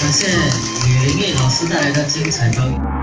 感谢李玲玲老师带来的精彩表演